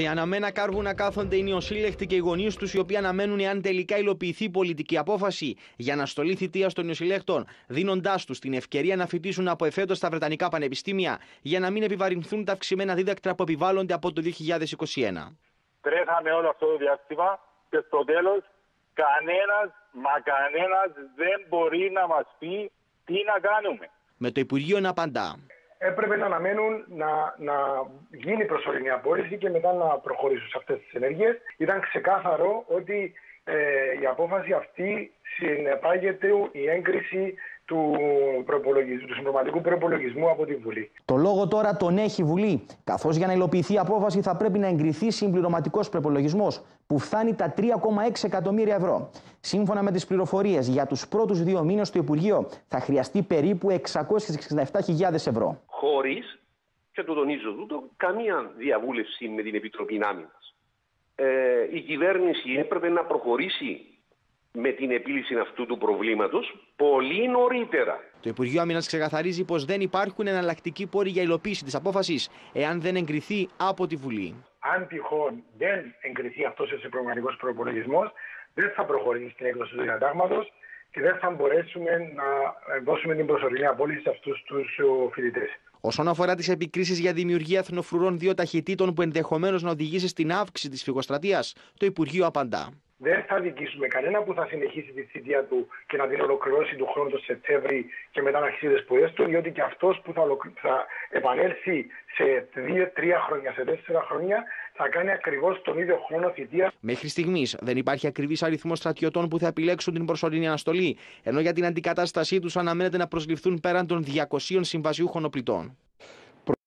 Σε αναμένα κάρβουνα κάθονται οι νεοσύλλεκτοι και οι γονείς τους, οι οποίοι αναμένουν εάν τελικά υλοποιηθεί η πολιτική απόφαση για να στολεί θητείας των νεοσυλλέκτων, δίνοντάς τους την ευκαιρία να φοιτήσουν από εφέτος στα Βρετανικά πανεπιστήμια για να μην επιβαρυνθούν τα αυξημένα δίδακτρα που επιβάλλονται από το 2021. Τρέχαμε όλο αυτό το διάστημα και στο τέλος κανένας, μα κανένας δεν μπορεί να μας πει τι να κάνουμε. Με το Υπουργείο να απαντά έπρεπε να αναμένουν να, να γίνει προσωρινή απόρριψη και μετά να προχωρήσουν σε αυτές τις ενέργειες. Ήταν ξεκάθαρο ότι ε, η απόφαση αυτή συνεπάγεται η έγκριση του, του συμπληρωματικού προπολογισμού από τη Βουλή. Το λόγο τώρα τον έχει η Βουλή, καθώς για να υλοποιηθεί η απόφαση θα πρέπει να εγκριθεί συμπληρωματικός προπολογισμός που φτάνει τα 3,6 εκατομμύρια ευρώ. Σύμφωνα με τις πληροφορίες, για τους πρώτους δύο μήνες στο Υπουργείο θα χρειαστεί περίπου 667.000 ευρώ χωρίς, και το τονίζω τούτο, καμία διαβούλευση με την Επιτροπή Άμυνας. Ε, η κυβέρνηση έπρεπε να προχωρήσει με την επίλυση αυτού του προβλήματος πολύ νωρίτερα. Το Υπουργείο Άμυνας ξεκαθαρίζει πως δεν υπάρχουν εναλλακτικοί πόροι για υλοποίηση της απόφασης εάν δεν εγκριθεί από τη Βουλή. Αν τυχόν δεν εγκριθεί αυτός ο συμπληρωματικό προπολογισμός, δεν θα προχωρήσει στην έκδοση του διατάγματο και δεν θα μπορέσουμε να δώσουμε την προσωρινή απόλυση σε αυτούς τους φοιτητέ. Όσον αφορά τις επικρίσεις για δημιουργία εθνοφρουρών δύο ταχυτήτων που ενδεχομένως να οδηγήσει στην αύξηση της φυγοστρατείας, το Υπουργείο απαντά. Δεν θα δικήσουμε κανένα που θα συνεχίσει τη θητεία του και να την ολοκληρώσει του χρόνου το Σεπτέμβρη και μετά να αρχίσει τις σπουδέ του, διότι και αυτός που θα, θα επανέλθει σε δύο-τρία χρόνια, σε τέσσερα χρόνια, θα κάνει ακριβώς τον ίδιο χρόνο θητεία. Μέχρι στιγμής δεν υπάρχει ακριβής αριθμός στρατιωτών που θα επιλέξουν την προσωρινή αναστολή, ενώ για την αντικατάστασή τους αναμένεται να προσληφθούν πέραν των 200 συμβασιούχων οπλιτών.